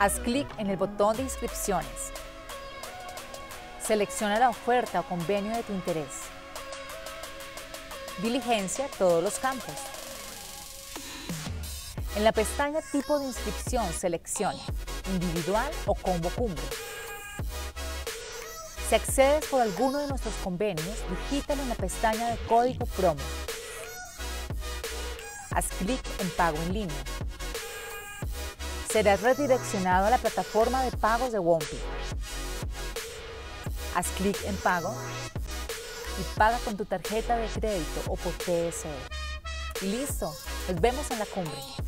Haz clic en el botón de inscripciones. Selecciona la oferta o convenio de tu interés. Diligencia todos los campos. En la pestaña Tipo de inscripción seleccione Individual o Combo Cumbre. Si accedes por alguno de nuestros convenios, digítalo en la pestaña de Código Promo. Haz clic en Pago en línea serás redireccionado a la plataforma de pagos de Wompi. Haz clic en Pago y paga con tu tarjeta de crédito o por TSE. Y listo, nos vemos en la cumbre.